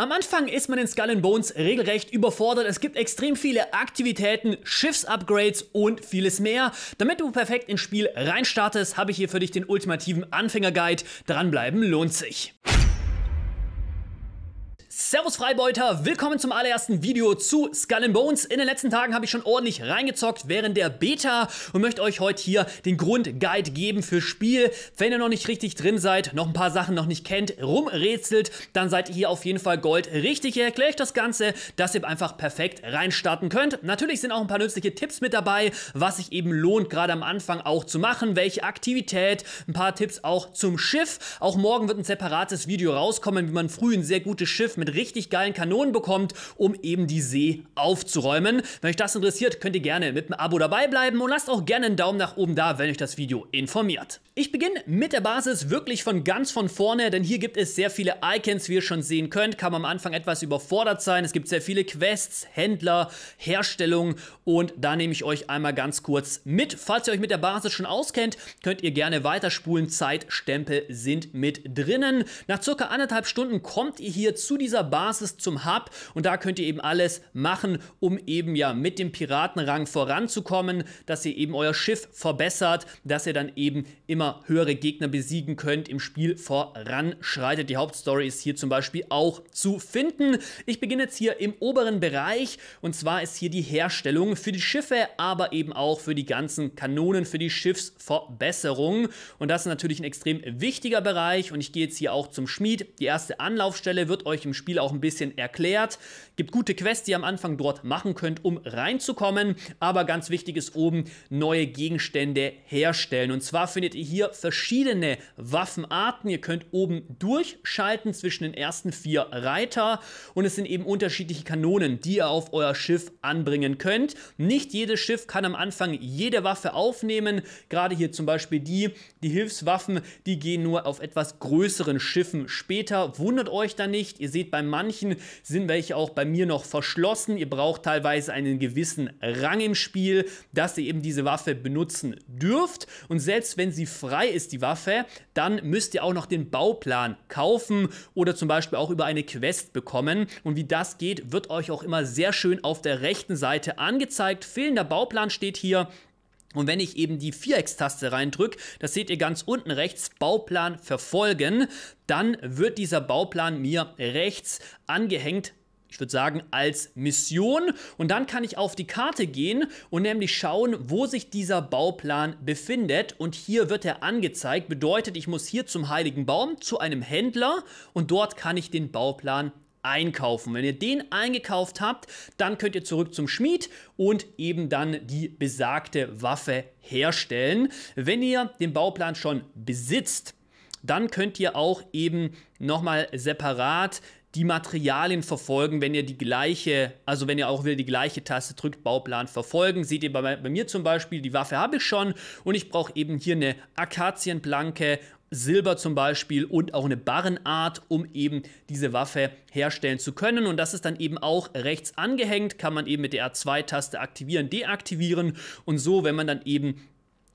Am Anfang ist man in Skull and Bones regelrecht überfordert. Es gibt extrem viele Aktivitäten, Schiffsupgrades und vieles mehr. Damit du perfekt ins Spiel reinstartest, habe ich hier für dich den ultimativen Anfängerguide. Dranbleiben lohnt sich. Servus Freibeuter, willkommen zum allerersten Video zu Skull and Bones. In den letzten Tagen habe ich schon ordentlich reingezockt während der Beta und möchte euch heute hier den Grundguide geben fürs Spiel. Wenn ihr noch nicht richtig drin seid, noch ein paar Sachen noch nicht kennt, rumrätselt, dann seid ihr hier auf jeden Fall Gold richtig. Hier erkläre ich das Ganze, dass ihr einfach perfekt reinstarten könnt. Natürlich sind auch ein paar nützliche Tipps mit dabei, was sich eben lohnt, gerade am Anfang auch zu machen, welche Aktivität, ein paar Tipps auch zum Schiff. Auch morgen wird ein separates Video rauskommen, wie man früh ein sehr gutes Schiff mit mit richtig geilen Kanonen bekommt, um eben die See aufzuräumen. Wenn euch das interessiert, könnt ihr gerne mit einem Abo dabei bleiben und lasst auch gerne einen Daumen nach oben da, wenn euch das Video informiert. Ich beginne mit der Basis wirklich von ganz von vorne, denn hier gibt es sehr viele Icons, wie ihr schon sehen könnt. Kann man am Anfang etwas überfordert sein. Es gibt sehr viele Quests, Händler, Herstellung und da nehme ich euch einmal ganz kurz mit. Falls ihr euch mit der Basis schon auskennt, könnt ihr gerne weiterspulen. Zeitstempel sind mit drinnen. Nach circa anderthalb Stunden kommt ihr hier zu dieser Basis zum Hub und da könnt ihr eben alles machen, um eben ja mit dem Piratenrang voranzukommen, dass ihr eben euer Schiff verbessert, dass ihr dann eben immer höhere Gegner besiegen könnt, im Spiel voranschreitet. Die Hauptstory ist hier zum Beispiel auch zu finden. Ich beginne jetzt hier im oberen Bereich und zwar ist hier die Herstellung für die Schiffe, aber eben auch für die ganzen Kanonen, für die Schiffsverbesserung. Und das ist natürlich ein extrem wichtiger Bereich und ich gehe jetzt hier auch zum Schmied. Die erste Anlaufstelle wird euch im Spiel auch ein bisschen erklärt. Gibt gute Quests, die ihr am Anfang dort machen könnt, um reinzukommen. Aber ganz wichtig ist oben neue Gegenstände herstellen. Und zwar findet ihr hier verschiedene Waffenarten. Ihr könnt oben durchschalten zwischen den ersten vier Reiter und es sind eben unterschiedliche Kanonen, die ihr auf euer Schiff anbringen könnt. Nicht jedes Schiff kann am Anfang jede Waffe aufnehmen. Gerade hier zum Beispiel die, die Hilfswaffen, die gehen nur auf etwas größeren Schiffen später. Wundert euch da nicht. Ihr seht, bei manchen sind welche auch bei mir noch verschlossen. Ihr braucht teilweise einen gewissen Rang im Spiel, dass ihr eben diese Waffe benutzen dürft. Und selbst wenn sie frei frei ist, die Waffe, dann müsst ihr auch noch den Bauplan kaufen oder zum Beispiel auch über eine Quest bekommen. Und wie das geht, wird euch auch immer sehr schön auf der rechten Seite angezeigt. Fehlender Bauplan steht hier. Und wenn ich eben die Viereckstaste reindrücke, das seht ihr ganz unten rechts, Bauplan verfolgen, dann wird dieser Bauplan mir rechts angehängt ich würde sagen, als Mission. Und dann kann ich auf die Karte gehen und nämlich schauen, wo sich dieser Bauplan befindet. Und hier wird er angezeigt. Bedeutet, ich muss hier zum Heiligen Baum, zu einem Händler und dort kann ich den Bauplan einkaufen. Wenn ihr den eingekauft habt, dann könnt ihr zurück zum Schmied und eben dann die besagte Waffe herstellen. Wenn ihr den Bauplan schon besitzt, dann könnt ihr auch eben nochmal separat die Materialien verfolgen, wenn ihr die gleiche, also wenn ihr auch wieder die gleiche Taste drückt, Bauplan verfolgen. Seht ihr bei, bei mir zum Beispiel, die Waffe habe ich schon und ich brauche eben hier eine Akazienplanke Silber zum Beispiel und auch eine Barrenart, um eben diese Waffe herstellen zu können. Und das ist dann eben auch rechts angehängt, kann man eben mit der R2-Taste aktivieren, deaktivieren. Und so, wenn man dann eben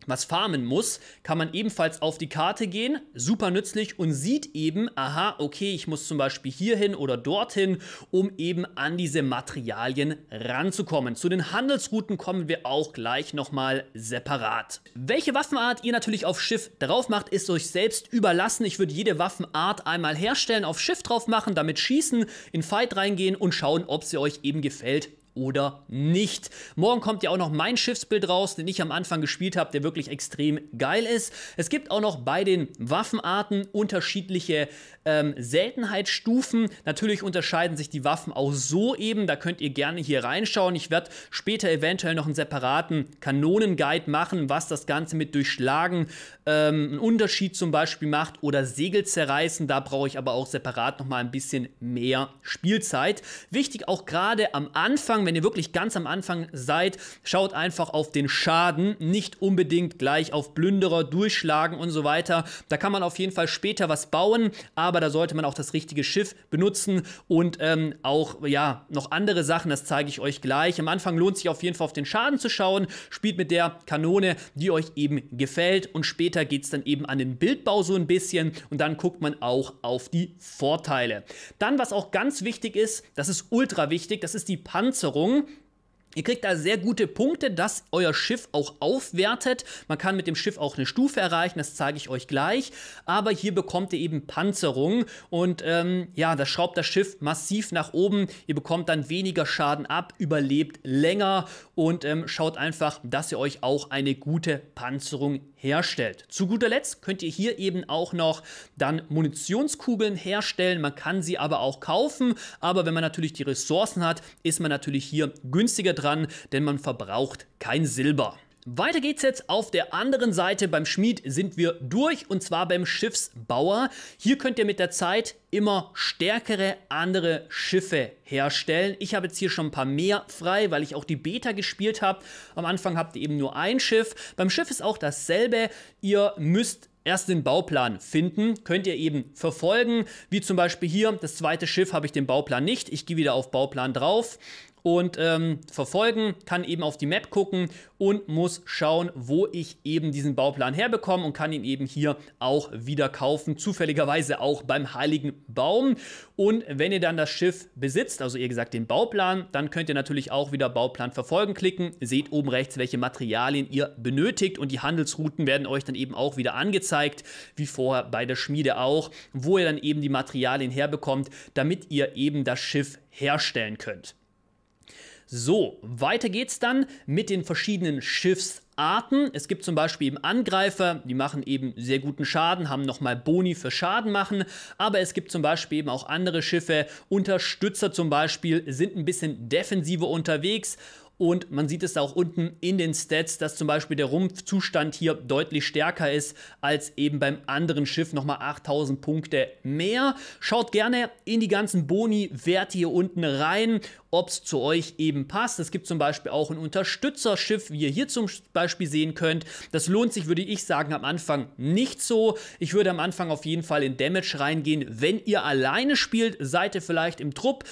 was farmen muss, kann man ebenfalls auf die Karte gehen, super nützlich und sieht eben, aha, okay, ich muss zum Beispiel hierhin oder dorthin, um eben an diese Materialien ranzukommen. Zu den Handelsrouten kommen wir auch gleich nochmal separat. Welche Waffenart ihr natürlich auf Schiff drauf macht, ist euch selbst überlassen. Ich würde jede Waffenart einmal herstellen, auf Schiff drauf machen, damit schießen, in Fight reingehen und schauen, ob sie euch eben gefällt oder nicht. Morgen kommt ja auch noch mein Schiffsbild raus, den ich am Anfang gespielt habe, der wirklich extrem geil ist. Es gibt auch noch bei den Waffenarten unterschiedliche ähm, Seltenheitsstufen. Natürlich unterscheiden sich die Waffen auch so eben, da könnt ihr gerne hier reinschauen. Ich werde später eventuell noch einen separaten Kanonenguide machen, was das Ganze mit Durchschlagen ähm, einen Unterschied zum Beispiel macht oder Segel zerreißen. Da brauche ich aber auch separat noch mal ein bisschen mehr Spielzeit. Wichtig auch gerade am Anfang Anfang, wenn ihr wirklich ganz am Anfang seid, schaut einfach auf den Schaden, nicht unbedingt gleich auf Plünderer, Durchschlagen und so weiter. Da kann man auf jeden Fall später was bauen, aber da sollte man auch das richtige Schiff benutzen und ähm, auch ja noch andere Sachen, das zeige ich euch gleich. Am Anfang lohnt sich auf jeden Fall auf den Schaden zu schauen, spielt mit der Kanone, die euch eben gefällt und später geht es dann eben an den Bildbau so ein bisschen und dann guckt man auch auf die Vorteile. Dann, was auch ganz wichtig ist, das ist ultra wichtig, das ist die Panzerung. Veränderung Ihr kriegt da sehr gute Punkte, dass euer Schiff auch aufwertet. Man kann mit dem Schiff auch eine Stufe erreichen, das zeige ich euch gleich. Aber hier bekommt ihr eben Panzerung und ähm, ja, das schraubt das Schiff massiv nach oben. Ihr bekommt dann weniger Schaden ab, überlebt länger und ähm, schaut einfach, dass ihr euch auch eine gute Panzerung herstellt. Zu guter Letzt könnt ihr hier eben auch noch dann Munitionskugeln herstellen. Man kann sie aber auch kaufen, aber wenn man natürlich die Ressourcen hat, ist man natürlich hier günstiger dran, denn man verbraucht kein Silber. Weiter geht's jetzt auf der anderen Seite. Beim Schmied sind wir durch und zwar beim Schiffsbauer. Hier könnt ihr mit der Zeit immer stärkere andere Schiffe herstellen. Ich habe jetzt hier schon ein paar mehr frei, weil ich auch die Beta gespielt habe. Am Anfang habt ihr eben nur ein Schiff. Beim Schiff ist auch dasselbe. Ihr müsst erst den Bauplan finden, könnt ihr eben verfolgen, wie zum Beispiel hier, das zweite Schiff habe ich den Bauplan nicht, ich gehe wieder auf Bauplan drauf und ähm, verfolgen, kann eben auf die Map gucken und muss schauen, wo ich eben diesen Bauplan herbekomme und kann ihn eben hier auch wieder kaufen, zufälligerweise auch beim Heiligen Baum. Und wenn ihr dann das Schiff besitzt, also ihr gesagt den Bauplan, dann könnt ihr natürlich auch wieder Bauplan verfolgen klicken, seht oben rechts, welche Materialien ihr benötigt und die Handelsrouten werden euch dann eben auch wieder angezeigt, wie vorher bei der Schmiede auch, wo ihr dann eben die Materialien herbekommt, damit ihr eben das Schiff herstellen könnt. So, weiter geht's dann mit den verschiedenen Schiffsarten. Es gibt zum Beispiel eben Angreifer, die machen eben sehr guten Schaden, haben nochmal Boni für Schaden machen, aber es gibt zum Beispiel eben auch andere Schiffe, Unterstützer zum Beispiel, sind ein bisschen defensiver unterwegs und man sieht es auch unten in den Stats, dass zum Beispiel der Rumpfzustand hier deutlich stärker ist als eben beim anderen Schiff. Nochmal 8000 Punkte mehr. Schaut gerne in die ganzen Boni-Werte hier unten rein ob es zu euch eben passt. Es gibt zum Beispiel auch ein Unterstützerschiff, wie ihr hier zum Beispiel sehen könnt. Das lohnt sich, würde ich sagen, am Anfang nicht so. Ich würde am Anfang auf jeden Fall in Damage reingehen. Wenn ihr alleine spielt, seid ihr vielleicht im Trupp,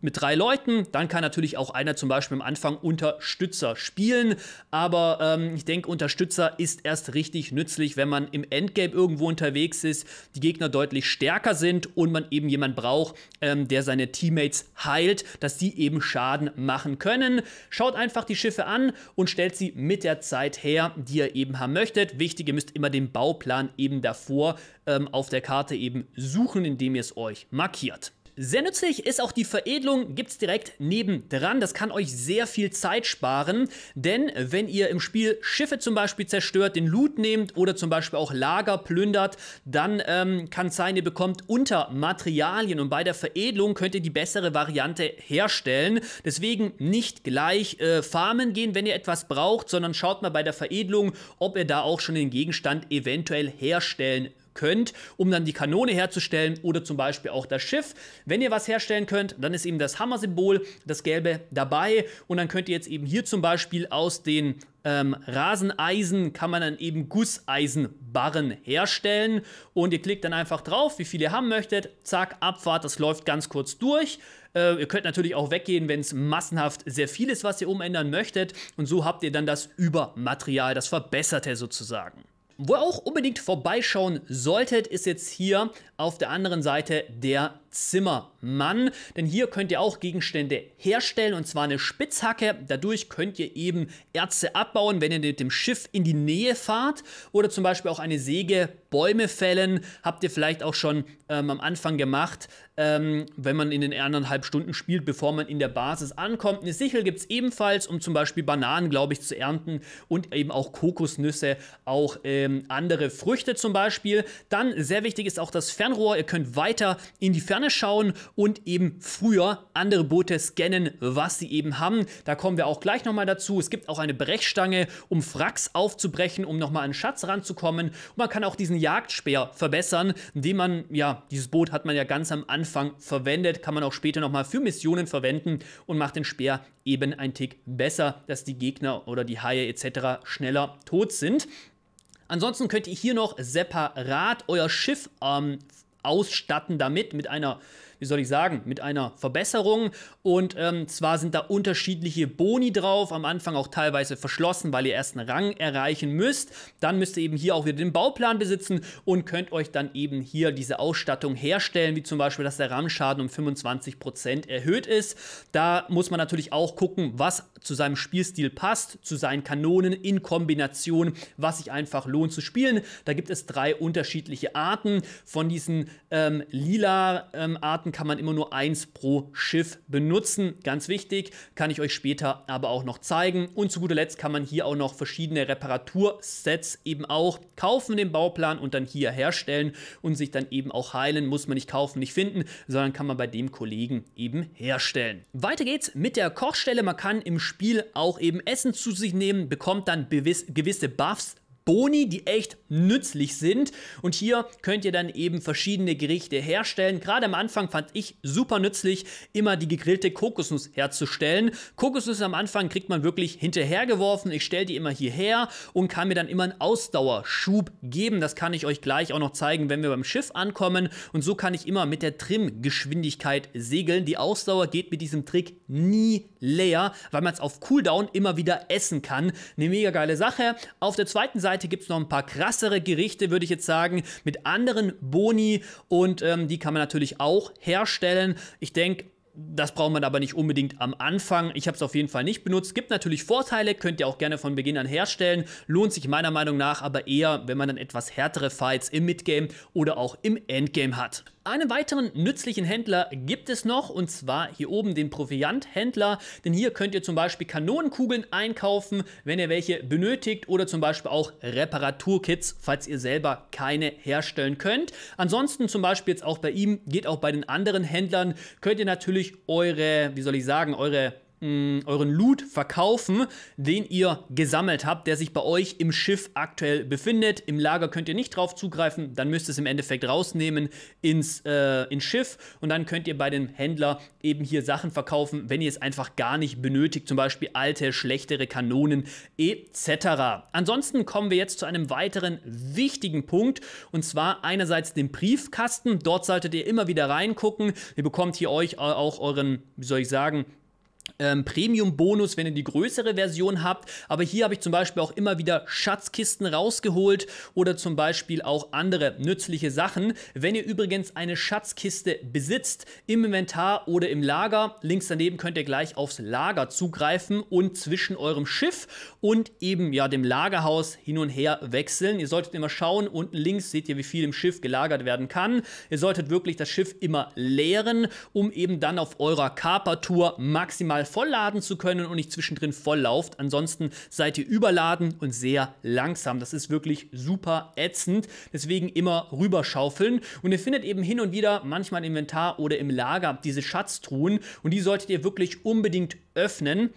mit drei Leuten. Dann kann natürlich auch einer zum Beispiel am Anfang Unterstützer spielen. Aber ähm, ich denke, Unterstützer ist erst richtig nützlich, wenn man im Endgame irgendwo unterwegs ist, die Gegner deutlich stärker sind und man eben jemanden braucht, ähm, der seine Teammates heilt, dass die eben Schaden machen können. Schaut einfach die Schiffe an und stellt sie mit der Zeit her, die ihr eben haben möchtet. Wichtig, ihr müsst immer den Bauplan eben davor ähm, auf der Karte eben suchen, indem ihr es euch markiert. Sehr nützlich ist auch die Veredelung, gibt es direkt nebendran. Das kann euch sehr viel Zeit sparen, denn wenn ihr im Spiel Schiffe zum Beispiel zerstört, den Loot nehmt oder zum Beispiel auch Lager plündert, dann ähm, kann es sein, ihr bekommt Untermaterialien und bei der Veredelung könnt ihr die bessere Variante herstellen. Deswegen nicht gleich äh, farmen gehen, wenn ihr etwas braucht, sondern schaut mal bei der Veredelung, ob ihr da auch schon den Gegenstand eventuell herstellen könnt, um dann die Kanone herzustellen oder zum Beispiel auch das Schiff. Wenn ihr was herstellen könnt, dann ist eben das Hammer-Symbol, das gelbe, dabei und dann könnt ihr jetzt eben hier zum Beispiel aus den ähm, Raseneisen kann man dann eben Gusseisenbarren herstellen und ihr klickt dann einfach drauf, wie viel ihr haben möchtet, zack, Abfahrt, das läuft ganz kurz durch. Äh, ihr könnt natürlich auch weggehen, wenn es massenhaft sehr viel ist, was ihr umändern möchtet und so habt ihr dann das Übermaterial, das Verbesserte sozusagen. Wo ihr auch unbedingt vorbeischauen solltet, ist jetzt hier auf der anderen Seite der Zimmermann. Denn hier könnt ihr auch Gegenstände herstellen und zwar eine Spitzhacke. Dadurch könnt ihr eben Erze abbauen, wenn ihr mit dem Schiff in die Nähe fahrt. Oder zum Beispiel auch eine Säge, Bäume fällen. Habt ihr vielleicht auch schon ähm, am Anfang gemacht, ähm, wenn man in den anderthalb Stunden spielt, bevor man in der Basis ankommt. Eine Sichel gibt es ebenfalls, um zum Beispiel Bananen, glaube ich, zu ernten und eben auch Kokosnüsse, auch ähm, andere Früchte zum Beispiel. Dann sehr wichtig ist auch das Fernrohr. Ihr könnt weiter in die Fernrohr Sterne schauen und eben früher andere Boote scannen, was sie eben haben. Da kommen wir auch gleich nochmal dazu. Es gibt auch eine Brechstange, um Wracks aufzubrechen, um nochmal an Schatz ranzukommen. Und man kann auch diesen Jagdspeer verbessern, indem man, ja, dieses Boot hat man ja ganz am Anfang verwendet, kann man auch später nochmal für Missionen verwenden und macht den Speer eben ein Tick besser, dass die Gegner oder die Haie etc. schneller tot sind. Ansonsten könnt ihr hier noch separat euer Schiff ähm, ausstatten damit mit einer wie soll ich sagen, mit einer Verbesserung. Und ähm, zwar sind da unterschiedliche Boni drauf, am Anfang auch teilweise verschlossen, weil ihr erst einen Rang erreichen müsst. Dann müsst ihr eben hier auch wieder den Bauplan besitzen und könnt euch dann eben hier diese Ausstattung herstellen, wie zum Beispiel, dass der Rammschaden um 25% erhöht ist. Da muss man natürlich auch gucken, was zu seinem Spielstil passt, zu seinen Kanonen in Kombination, was sich einfach lohnt zu spielen. Da gibt es drei unterschiedliche Arten. Von diesen ähm, lila ähm, Arten Karten kann man immer nur eins pro Schiff benutzen. Ganz wichtig, kann ich euch später aber auch noch zeigen. Und zu guter Letzt kann man hier auch noch verschiedene Reparatursets eben auch kaufen, den Bauplan und dann hier herstellen und sich dann eben auch heilen. Muss man nicht kaufen, nicht finden, sondern kann man bei dem Kollegen eben herstellen. Weiter geht's mit der Kochstelle. Man kann im Spiel auch eben Essen zu sich nehmen, bekommt dann gewisse Buffs Boni, die echt nützlich sind. Und hier könnt ihr dann eben verschiedene Gerichte herstellen. Gerade am Anfang fand ich super nützlich, immer die gegrillte Kokosnuss herzustellen. Kokosnuss am Anfang kriegt man wirklich hinterhergeworfen. Ich stelle die immer hierher und kann mir dann immer einen Ausdauerschub geben. Das kann ich euch gleich auch noch zeigen, wenn wir beim Schiff ankommen. Und so kann ich immer mit der Trim-Geschwindigkeit segeln. Die Ausdauer geht mit diesem Trick nie leer, weil man es auf Cooldown immer wieder essen kann. Eine mega geile Sache. Auf der zweiten Seite Seite gibt es noch ein paar krassere Gerichte, würde ich jetzt sagen, mit anderen Boni und ähm, die kann man natürlich auch herstellen. Ich denke, das braucht man aber nicht unbedingt am Anfang. Ich habe es auf jeden Fall nicht benutzt. Gibt natürlich Vorteile, könnt ihr auch gerne von Beginn an herstellen. Lohnt sich meiner Meinung nach aber eher, wenn man dann etwas härtere Fights im Midgame oder auch im Endgame hat. Einen weiteren nützlichen Händler gibt es noch und zwar hier oben den Provianthändler, denn hier könnt ihr zum Beispiel Kanonenkugeln einkaufen, wenn ihr welche benötigt oder zum Beispiel auch Reparaturkits, falls ihr selber keine herstellen könnt. Ansonsten zum Beispiel jetzt auch bei ihm, geht auch bei den anderen Händlern, könnt ihr natürlich eure, wie soll ich sagen, eure euren Loot verkaufen, den ihr gesammelt habt, der sich bei euch im Schiff aktuell befindet. Im Lager könnt ihr nicht drauf zugreifen, dann müsst ihr es im Endeffekt rausnehmen ins, äh, ins Schiff und dann könnt ihr bei dem Händler eben hier Sachen verkaufen, wenn ihr es einfach gar nicht benötigt, zum Beispiel alte, schlechtere Kanonen etc. Ansonsten kommen wir jetzt zu einem weiteren wichtigen Punkt und zwar einerseits den Briefkasten. Dort solltet ihr immer wieder reingucken. Ihr bekommt hier euch auch euren, wie soll ich sagen, ähm, Premium-Bonus, wenn ihr die größere Version habt. Aber hier habe ich zum Beispiel auch immer wieder Schatzkisten rausgeholt oder zum Beispiel auch andere nützliche Sachen. Wenn ihr übrigens eine Schatzkiste besitzt, im Inventar oder im Lager, links daneben könnt ihr gleich aufs Lager zugreifen und zwischen eurem Schiff und eben ja dem Lagerhaus hin und her wechseln. Ihr solltet immer schauen, unten links seht ihr, wie viel im Schiff gelagert werden kann. Ihr solltet wirklich das Schiff immer leeren, um eben dann auf eurer Kapertour maximal vollladen zu können und nicht zwischendrin volllauft. Ansonsten seid ihr überladen und sehr langsam. Das ist wirklich super ätzend. Deswegen immer rüberschaufeln. Und ihr findet eben hin und wieder manchmal im Inventar oder im Lager diese Schatztruhen und die solltet ihr wirklich unbedingt öffnen.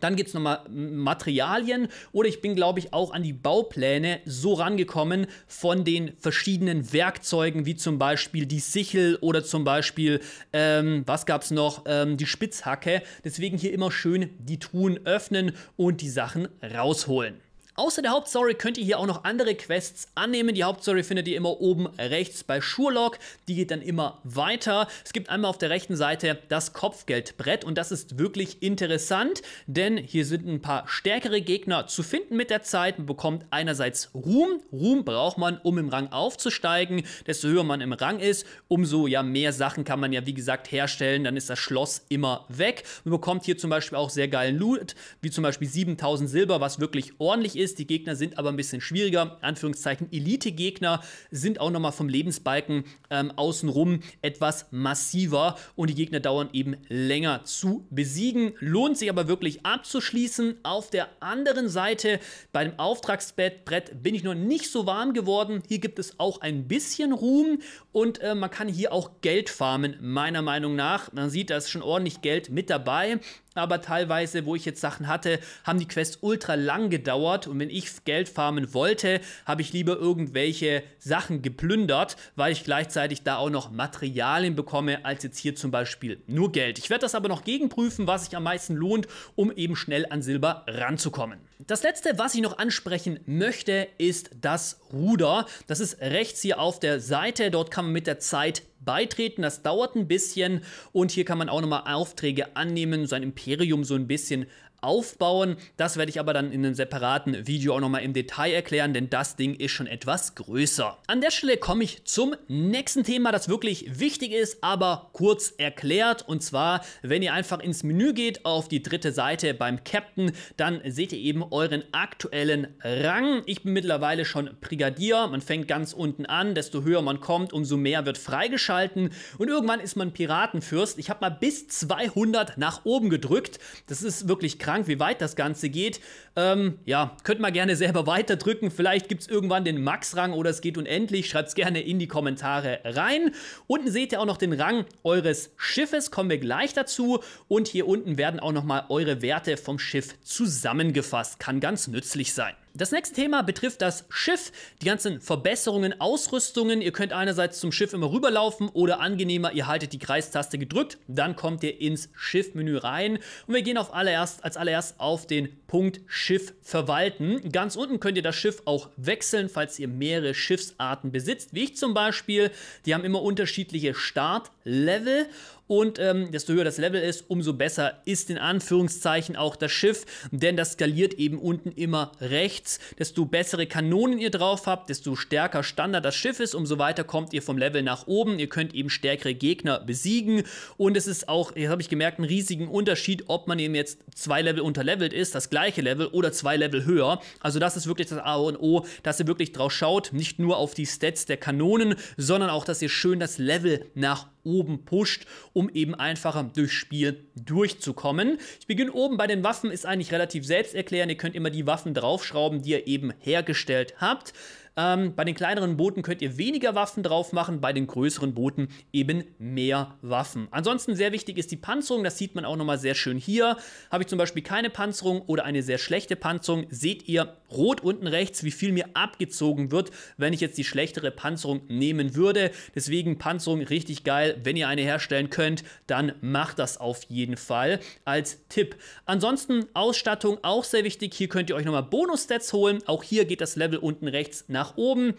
Dann gibt es nochmal Materialien oder ich bin, glaube ich, auch an die Baupläne so rangekommen von den verschiedenen Werkzeugen, wie zum Beispiel die Sichel oder zum Beispiel, ähm, was gab es noch, ähm, die Spitzhacke. Deswegen hier immer schön die Truhen öffnen und die Sachen rausholen. Außer der Hauptstory könnt ihr hier auch noch andere Quests annehmen. Die Hauptstory findet ihr immer oben rechts bei Sherlock. Die geht dann immer weiter. Es gibt einmal auf der rechten Seite das Kopfgeldbrett und das ist wirklich interessant, denn hier sind ein paar stärkere Gegner zu finden mit der Zeit. Man bekommt einerseits Ruhm. Ruhm braucht man, um im Rang aufzusteigen. Desto höher man im Rang ist, umso ja mehr Sachen kann man ja wie gesagt herstellen. Dann ist das Schloss immer weg. Man bekommt hier zum Beispiel auch sehr geilen Loot, wie zum Beispiel 7000 Silber, was wirklich ordentlich ist ist. Die Gegner sind aber ein bisschen schwieriger. Anführungszeichen Elite-Gegner sind auch nochmal vom Lebensbalken ähm, außenrum etwas massiver und die Gegner dauern eben länger zu besiegen. Lohnt sich aber wirklich abzuschließen. Auf der anderen Seite bei dem Auftragsbrett bin ich noch nicht so warm geworden. Hier gibt es auch ein bisschen Ruhm und äh, man kann hier auch Geld farmen, meiner Meinung nach. Man sieht, da ist schon ordentlich Geld mit dabei aber teilweise, wo ich jetzt Sachen hatte, haben die Quests ultra lang gedauert und wenn ich Geld farmen wollte, habe ich lieber irgendwelche Sachen geplündert, weil ich gleichzeitig da auch noch Materialien bekomme, als jetzt hier zum Beispiel nur Geld. Ich werde das aber noch gegenprüfen, was sich am meisten lohnt, um eben schnell an Silber ranzukommen. Das letzte, was ich noch ansprechen möchte, ist das Ruder. Das ist rechts hier auf der Seite. Dort kann man mit der Zeit beitreten. Das dauert ein bisschen und hier kann man auch nochmal Aufträge annehmen, sein Imperium so ein bisschen aufbauen. Das werde ich aber dann in einem separaten Video auch nochmal im Detail erklären, denn das Ding ist schon etwas größer. An der Stelle komme ich zum nächsten Thema, das wirklich wichtig ist, aber kurz erklärt. Und zwar, wenn ihr einfach ins Menü geht, auf die dritte Seite beim Captain, dann seht ihr eben euren aktuellen Rang. Ich bin mittlerweile schon Brigadier. Man fängt ganz unten an, desto höher man kommt, umso mehr wird freigeschalten. Und irgendwann ist man Piratenfürst. Ich habe mal bis 200 nach oben gedrückt. Das ist wirklich krass krank, wie weit das Ganze geht. Ähm, ja, könnt mal gerne selber weiterdrücken. Vielleicht gibt es irgendwann den Max-Rang oder es geht unendlich. Schreibt es gerne in die Kommentare rein. Unten seht ihr auch noch den Rang eures Schiffes, kommen wir gleich dazu. Und hier unten werden auch nochmal eure Werte vom Schiff zusammengefasst. Kann ganz nützlich sein. Das nächste Thema betrifft das Schiff, die ganzen Verbesserungen, Ausrüstungen. Ihr könnt einerseits zum Schiff immer rüberlaufen oder angenehmer, ihr haltet die Kreistaste gedrückt, dann kommt ihr ins Schiffmenü rein und wir gehen auf allererst, als allererst auf den Punkt Schiff verwalten. Ganz unten könnt ihr das Schiff auch wechseln, falls ihr mehrere Schiffsarten besitzt, wie ich zum Beispiel. Die haben immer unterschiedliche Startlevel und ähm, desto höher das Level ist, umso besser ist in Anführungszeichen auch das Schiff, denn das skaliert eben unten immer rechts. Desto bessere Kanonen ihr drauf habt, desto stärker Standard das Schiff ist, umso weiter kommt ihr vom Level nach oben. Ihr könnt eben stärkere Gegner besiegen und es ist auch, jetzt habe ich gemerkt, einen riesigen Unterschied, ob man eben jetzt zwei Level unterlevelt ist, das gleiche Level oder zwei Level höher. Also das ist wirklich das A und O, dass ihr wirklich drauf schaut, nicht nur auf die Stats der Kanonen, sondern auch, dass ihr schön das Level nach oben pusht, um eben einfacher durchs Spiel durchzukommen. Ich beginne oben bei den Waffen, ist eigentlich relativ selbsterklärend. Ihr könnt immer die Waffen draufschrauben, die ihr eben hergestellt habt. Ähm, bei den kleineren Booten könnt ihr weniger Waffen drauf machen, bei den größeren Booten eben mehr Waffen. Ansonsten sehr wichtig ist die Panzerung, das sieht man auch nochmal sehr schön hier. Habe ich zum Beispiel keine Panzerung oder eine sehr schlechte Panzerung, seht ihr rot unten rechts, wie viel mir abgezogen wird, wenn ich jetzt die schlechtere Panzerung nehmen würde. Deswegen Panzerung richtig geil. Wenn ihr eine herstellen könnt, dann macht das auf jeden Fall als Tipp. Ansonsten Ausstattung auch sehr wichtig. Hier könnt ihr euch nochmal Bonus-Stats holen. Auch hier geht das Level unten rechts nach nach oben.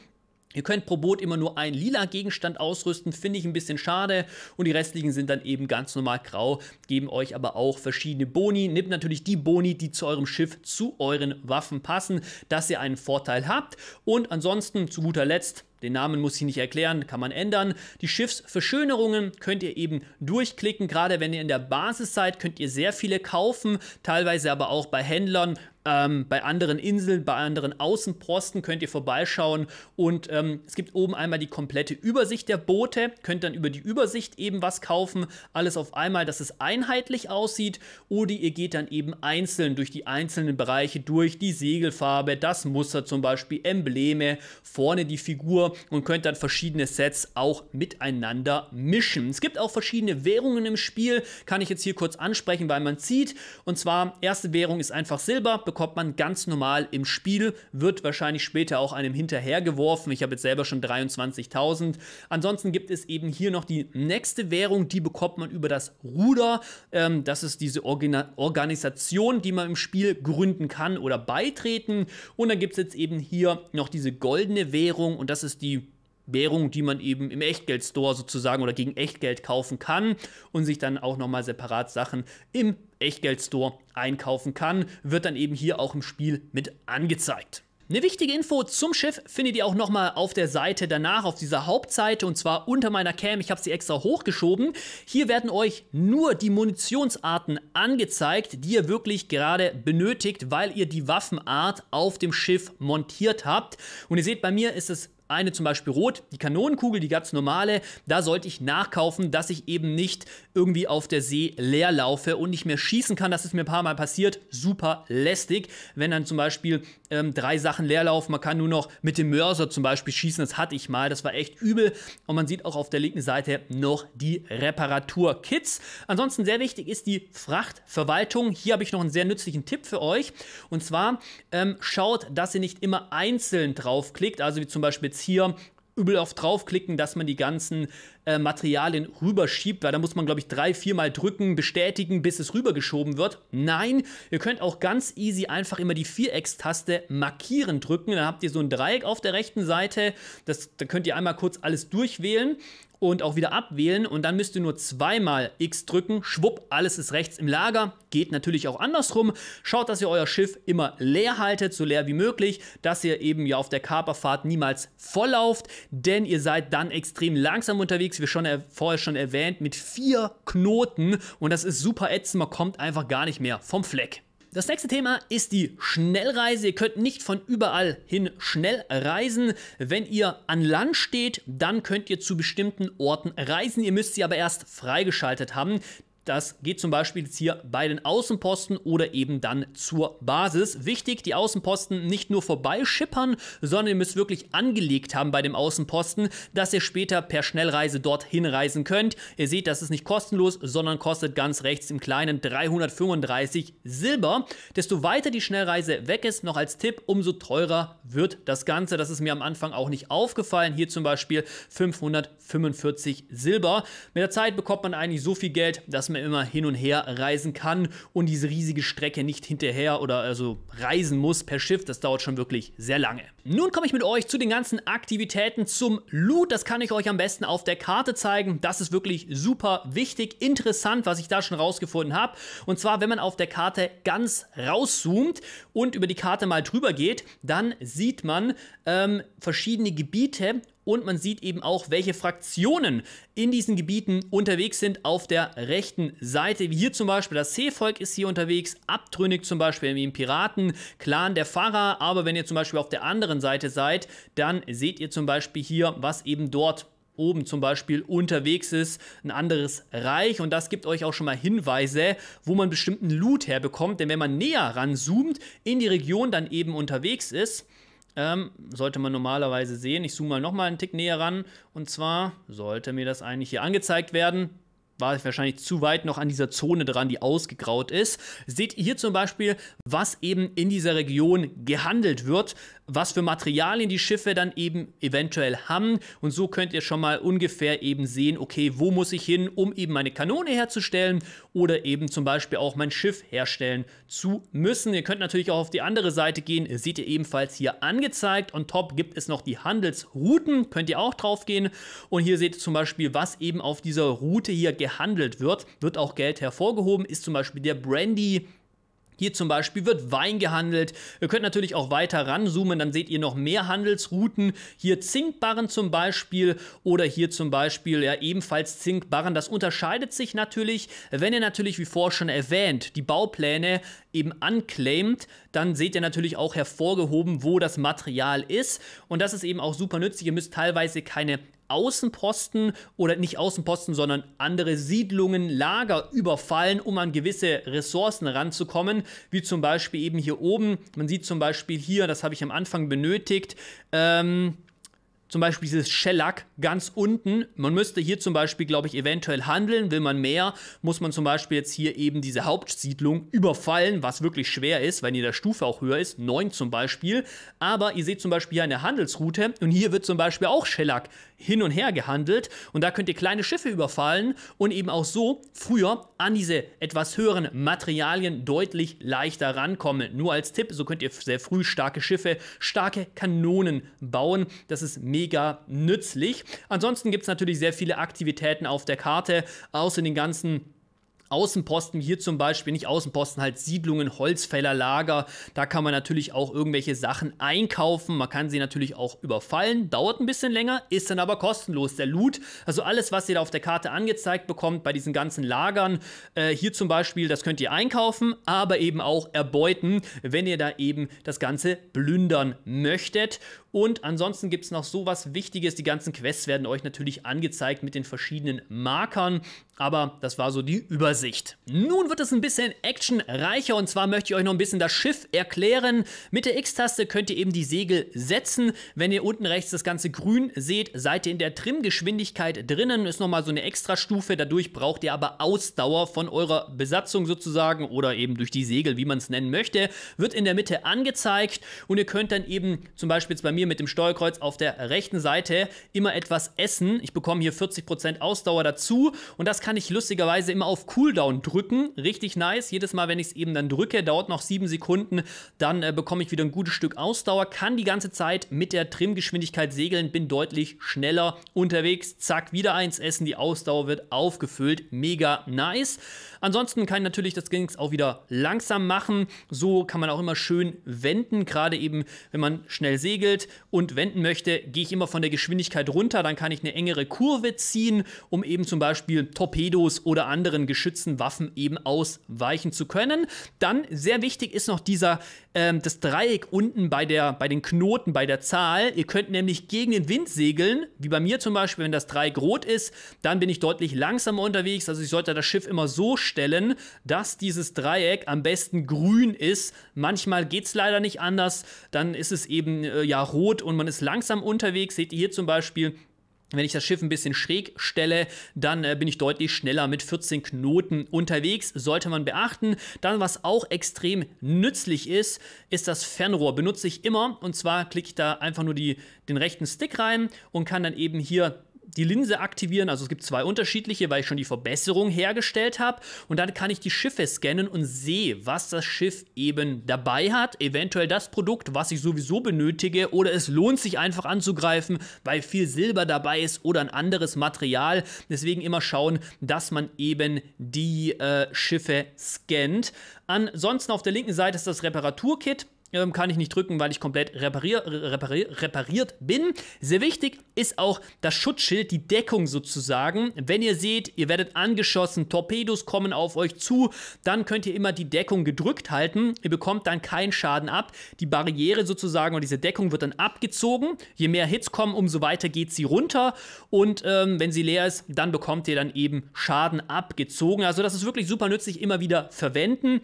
Ihr könnt pro Boot immer nur einen lila Gegenstand ausrüsten, finde ich ein bisschen schade. Und die restlichen sind dann eben ganz normal grau, geben euch aber auch verschiedene Boni. Nehmt natürlich die Boni, die zu eurem Schiff, zu euren Waffen passen, dass ihr einen Vorteil habt. Und ansonsten zu guter Letzt den Namen muss ich nicht erklären, kann man ändern. Die Schiffsverschönerungen könnt ihr eben durchklicken. Gerade wenn ihr in der Basis seid, könnt ihr sehr viele kaufen. Teilweise aber auch bei Händlern ähm, bei anderen Inseln, bei anderen Außenposten könnt ihr vorbeischauen und ähm, es gibt oben einmal die komplette Übersicht der Boote. Könnt dann über die Übersicht eben was kaufen, alles auf einmal, dass es einheitlich aussieht. Oder ihr geht dann eben einzeln durch die einzelnen Bereiche durch, die Segelfarbe, das Muster zum Beispiel, Embleme, vorne die Figur und könnt dann verschiedene Sets auch miteinander mischen. Es gibt auch verschiedene Währungen im Spiel, kann ich jetzt hier kurz ansprechen, weil man sieht. Und zwar, erste Währung ist einfach Silber, bekommt man ganz normal im Spiel, wird wahrscheinlich später auch einem hinterhergeworfen. Ich habe jetzt selber schon 23.000. Ansonsten gibt es eben hier noch die nächste Währung, die bekommt man über das Ruder. Ähm, das ist diese Organa Organisation, die man im Spiel gründen kann oder beitreten. Und dann gibt es jetzt eben hier noch diese goldene Währung und das ist die Währung, die man eben im Echtgeldstore sozusagen oder gegen Echtgeld kaufen kann und sich dann auch nochmal separat Sachen im Echtgeldstore einkaufen kann, wird dann eben hier auch im Spiel mit angezeigt. Eine wichtige Info zum Schiff findet ihr auch nochmal auf der Seite danach, auf dieser Hauptseite und zwar unter meiner Cam. Ich habe sie extra hochgeschoben. Hier werden euch nur die Munitionsarten angezeigt, die ihr wirklich gerade benötigt, weil ihr die Waffenart auf dem Schiff montiert habt. Und ihr seht, bei mir ist es eine zum Beispiel rot, die Kanonenkugel, die ganz normale, da sollte ich nachkaufen, dass ich eben nicht irgendwie auf der See leer laufe und nicht mehr schießen kann. Das ist mir ein paar Mal passiert. Super lästig, wenn dann zum Beispiel ähm, drei Sachen leer laufen. Man kann nur noch mit dem Mörser zum Beispiel schießen. Das hatte ich mal. Das war echt übel. Und man sieht auch auf der linken Seite noch die Reparaturkits. Ansonsten sehr wichtig ist die Frachtverwaltung. Hier habe ich noch einen sehr nützlichen Tipp für euch. Und zwar ähm, schaut, dass ihr nicht immer einzeln draufklickt. Also wie zum Beispiel jetzt hier übel auf draufklicken, dass man die ganzen äh, Materialien rüberschiebt, weil da muss man, glaube ich, drei, viermal drücken, bestätigen, bis es rübergeschoben wird. Nein, ihr könnt auch ganz easy einfach immer die Viereckstaste markieren drücken. Dann habt ihr so ein Dreieck auf der rechten Seite. Das, da könnt ihr einmal kurz alles durchwählen und auch wieder abwählen und dann müsst ihr nur zweimal X drücken. Schwupp, alles ist rechts im Lager. Geht natürlich auch andersrum. Schaut, dass ihr euer Schiff immer leer haltet, so leer wie möglich, dass ihr eben ja auf der Kaperfahrt niemals volllauft, denn ihr seid dann extrem langsam unterwegs, wie schon vorher schon erwähnt, mit vier Knoten und das ist super ätzend, man kommt einfach gar nicht mehr vom Fleck. Das nächste Thema ist die Schnellreise. Ihr könnt nicht von überall hin schnell reisen. Wenn ihr an Land steht, dann könnt ihr zu bestimmten Orten reisen. Ihr müsst sie aber erst freigeschaltet haben. Das geht zum Beispiel jetzt hier bei den Außenposten oder eben dann zur Basis. Wichtig, die Außenposten nicht nur vorbeischippern, sondern ihr müsst wirklich angelegt haben bei dem Außenposten, dass ihr später per Schnellreise dorthin reisen könnt. Ihr seht, das ist nicht kostenlos, sondern kostet ganz rechts im kleinen 335 Silber. Desto weiter die Schnellreise weg ist, noch als Tipp, umso teurer wird das Ganze. Das ist mir am Anfang auch nicht aufgefallen. Hier zum Beispiel 545 Silber. Mit der Zeit bekommt man eigentlich so viel Geld, dass man immer hin und her reisen kann und diese riesige Strecke nicht hinterher oder also reisen muss per Schiff. Das dauert schon wirklich sehr lange. Nun komme ich mit euch zu den ganzen Aktivitäten zum Loot. Das kann ich euch am besten auf der Karte zeigen. Das ist wirklich super wichtig, interessant, was ich da schon rausgefunden habe. Und zwar, wenn man auf der Karte ganz rauszoomt und über die Karte mal drüber geht, dann sieht man ähm, verschiedene Gebiete und man sieht eben auch, welche Fraktionen in diesen Gebieten unterwegs sind auf der rechten Seite. Wie hier zum Beispiel das Seevolk ist hier unterwegs, abtrünnig zum Beispiel im Piraten, Clan der Pfarrer. Aber wenn ihr zum Beispiel auf der anderen Seite seid, dann seht ihr zum Beispiel hier, was eben dort oben zum Beispiel unterwegs ist, ein anderes Reich. Und das gibt euch auch schon mal Hinweise, wo man bestimmten Loot herbekommt. Denn wenn man näher ranzoomt, in die Region dann eben unterwegs ist, ähm, sollte man normalerweise sehen. Ich zoome mal nochmal einen Tick näher ran. Und zwar sollte mir das eigentlich hier angezeigt werden war ich wahrscheinlich zu weit noch an dieser Zone dran, die ausgegraut ist. Seht ihr hier zum Beispiel, was eben in dieser Region gehandelt wird, was für Materialien die Schiffe dann eben eventuell haben. Und so könnt ihr schon mal ungefähr eben sehen, okay, wo muss ich hin, um eben meine Kanone herzustellen oder eben zum Beispiel auch mein Schiff herstellen zu müssen. Ihr könnt natürlich auch auf die andere Seite gehen, seht ihr ebenfalls hier angezeigt. On top gibt es noch die Handelsrouten, könnt ihr auch drauf gehen. Und hier seht ihr zum Beispiel, was eben auf dieser Route hier gehandelt gehandelt wird, wird auch Geld hervorgehoben, ist zum Beispiel der Brandy hier zum Beispiel wird Wein gehandelt. Ihr könnt natürlich auch weiter ranzoomen, dann seht ihr noch mehr Handelsrouten. Hier Zinkbarren zum Beispiel oder hier zum Beispiel ja ebenfalls Zinkbarren. Das unterscheidet sich natürlich, wenn ihr natürlich wie vorher schon erwähnt, die Baupläne eben unclaimed, dann seht ihr natürlich auch hervorgehoben, wo das Material ist. Und das ist eben auch super nützlich. Ihr müsst teilweise keine Außenposten oder nicht Außenposten, sondern andere Siedlungen, Lager überfallen, um an gewisse Ressourcen ranzukommen, wie zum Beispiel eben hier oben. Man sieht zum Beispiel hier, das habe ich am Anfang benötigt, ähm, zum Beispiel dieses Shellac ganz unten. Man müsste hier zum Beispiel, glaube ich, eventuell handeln. Will man mehr, muss man zum Beispiel jetzt hier eben diese Hauptsiedlung überfallen, was wirklich schwer ist, weil hier der Stufe auch höher ist, 9 zum Beispiel. Aber ihr seht zum Beispiel hier eine Handelsroute und hier wird zum Beispiel auch Shellac hin und her gehandelt und da könnt ihr kleine Schiffe überfallen und eben auch so früher an diese etwas höheren Materialien deutlich leichter rankommen. Nur als Tipp, so könnt ihr sehr früh starke Schiffe, starke Kanonen bauen. Das ist mega mega nützlich. Ansonsten gibt es natürlich sehr viele Aktivitäten auf der Karte, außer den ganzen Außenposten hier zum Beispiel, nicht Außenposten, halt Siedlungen, Holzfällerlager. Da kann man natürlich auch irgendwelche Sachen einkaufen. Man kann sie natürlich auch überfallen. Dauert ein bisschen länger, ist dann aber kostenlos. Der Loot, also alles, was ihr da auf der Karte angezeigt bekommt bei diesen ganzen Lagern, äh, hier zum Beispiel, das könnt ihr einkaufen, aber eben auch erbeuten, wenn ihr da eben das Ganze plündern möchtet. Und ansonsten gibt es noch so was Wichtiges. Die ganzen Quests werden euch natürlich angezeigt mit den verschiedenen Markern. Aber das war so die Übersicht. Nun wird es ein bisschen actionreicher und zwar möchte ich euch noch ein bisschen das Schiff erklären. Mit der X-Taste könnt ihr eben die Segel setzen. Wenn ihr unten rechts das Ganze grün seht, seid ihr in der Trimgeschwindigkeit drinnen. Ist nochmal so eine Extra-Stufe. Dadurch braucht ihr aber Ausdauer von eurer Besatzung sozusagen oder eben durch die Segel, wie man es nennen möchte. Wird in der Mitte angezeigt und ihr könnt dann eben zum Beispiel jetzt bei mir mit dem Steuerkreuz auf der rechten Seite immer etwas essen. Ich bekomme hier 40% Ausdauer dazu und das kann kann ich lustigerweise immer auf Cooldown drücken. Richtig nice. Jedes Mal, wenn ich es eben dann drücke, dauert noch sieben Sekunden, dann äh, bekomme ich wieder ein gutes Stück Ausdauer. Kann die ganze Zeit mit der Trimgeschwindigkeit segeln, bin deutlich schneller unterwegs. Zack, wieder eins essen, die Ausdauer wird aufgefüllt. Mega nice. Ansonsten kann ich natürlich das Ganze auch wieder langsam machen. So kann man auch immer schön wenden, gerade eben, wenn man schnell segelt und wenden möchte, gehe ich immer von der Geschwindigkeit runter. Dann kann ich eine engere Kurve ziehen, um eben zum Beispiel Torpedos Torpedos oder anderen geschützten Waffen eben ausweichen zu können. Dann sehr wichtig ist noch dieser ähm, das Dreieck unten bei der bei den Knoten bei der Zahl. Ihr könnt nämlich gegen den Wind segeln, wie bei mir zum Beispiel, wenn das Dreieck rot ist, dann bin ich deutlich langsamer unterwegs. Also ich sollte das Schiff immer so stellen, dass dieses Dreieck am besten grün ist. Manchmal geht es leider nicht anders. Dann ist es eben äh, ja rot und man ist langsam unterwegs. Seht ihr hier zum Beispiel wenn ich das Schiff ein bisschen schräg stelle, dann äh, bin ich deutlich schneller mit 14 Knoten unterwegs. Sollte man beachten. Dann, was auch extrem nützlich ist, ist das Fernrohr. Benutze ich immer. Und zwar klicke ich da einfach nur die, den rechten Stick rein und kann dann eben hier die Linse aktivieren. Also es gibt zwei unterschiedliche, weil ich schon die Verbesserung hergestellt habe. Und dann kann ich die Schiffe scannen und sehe, was das Schiff eben dabei hat. Eventuell das Produkt, was ich sowieso benötige. Oder es lohnt sich einfach anzugreifen, weil viel Silber dabei ist oder ein anderes Material. Deswegen immer schauen, dass man eben die äh, Schiffe scannt. Ansonsten auf der linken Seite ist das Reparaturkit ähm, kann ich nicht drücken, weil ich komplett reparier, reparier, repariert bin. Sehr wichtig ist auch das Schutzschild, die Deckung sozusagen. Wenn ihr seht, ihr werdet angeschossen, Torpedos kommen auf euch zu, dann könnt ihr immer die Deckung gedrückt halten. Ihr bekommt dann keinen Schaden ab. Die Barriere sozusagen und diese Deckung wird dann abgezogen. Je mehr Hits kommen, umso weiter geht sie runter. Und ähm, wenn sie leer ist, dann bekommt ihr dann eben Schaden abgezogen. Also das ist wirklich super nützlich, immer wieder verwenden.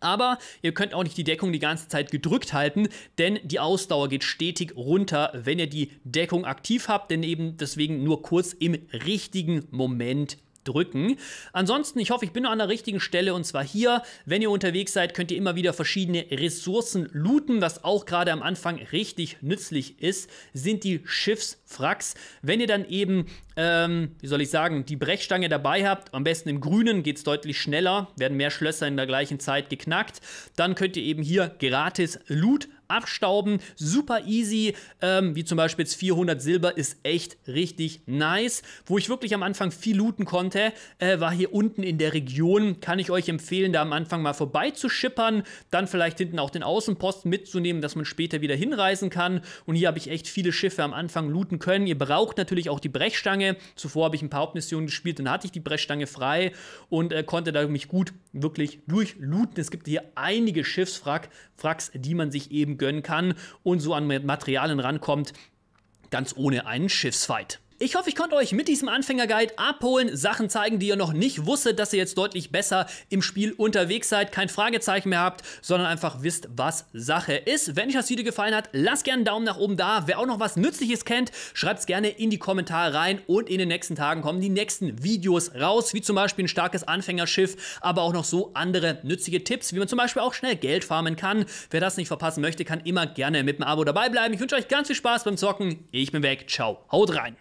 Aber ihr könnt auch nicht die Deckung die ganze Zeit gedrückt halten, denn die Ausdauer geht stetig runter, wenn ihr die Deckung aktiv habt, denn eben deswegen nur kurz im richtigen Moment drücken. Ansonsten, ich hoffe, ich bin an der richtigen Stelle und zwar hier. Wenn ihr unterwegs seid, könnt ihr immer wieder verschiedene Ressourcen looten. Was auch gerade am Anfang richtig nützlich ist, sind die Schiffsfracks. Wenn ihr dann eben, ähm, wie soll ich sagen, die Brechstange dabei habt, am besten im Grünen geht es deutlich schneller, werden mehr Schlösser in der gleichen Zeit geknackt, dann könnt ihr eben hier gratis Loot abstauben. Super easy, ähm, wie zum Beispiel jetzt 400 Silber ist echt richtig nice. Wo ich wirklich am Anfang viel looten konnte, äh, war hier unten in der Region. Kann ich euch empfehlen, da am Anfang mal vorbei zu schippern. Dann vielleicht hinten auch den Außenposten mitzunehmen, dass man später wieder hinreisen kann. Und hier habe ich echt viele Schiffe am Anfang looten können. Ihr braucht natürlich auch die Brechstange. Zuvor habe ich ein paar Hauptmissionen gespielt, dann hatte ich die Brechstange frei und äh, konnte da mich gut wirklich durchlooten. Es gibt hier einige Schiffswracks, die man sich eben gönnen kann und so an Materialien rankommt, ganz ohne einen Schiffsfight. Ich hoffe, ich konnte euch mit diesem Anfängerguide abholen, Sachen zeigen, die ihr noch nicht wusstet, dass ihr jetzt deutlich besser im Spiel unterwegs seid, kein Fragezeichen mehr habt, sondern einfach wisst, was Sache ist. Wenn euch das Video gefallen hat, lasst gerne einen Daumen nach oben da. Wer auch noch was Nützliches kennt, schreibt es gerne in die Kommentare rein und in den nächsten Tagen kommen die nächsten Videos raus, wie zum Beispiel ein starkes Anfängerschiff, aber auch noch so andere nützliche Tipps, wie man zum Beispiel auch schnell Geld farmen kann. Wer das nicht verpassen möchte, kann immer gerne mit dem Abo dabei bleiben. Ich wünsche euch ganz viel Spaß beim Zocken. Ich bin weg. Ciao. Haut rein.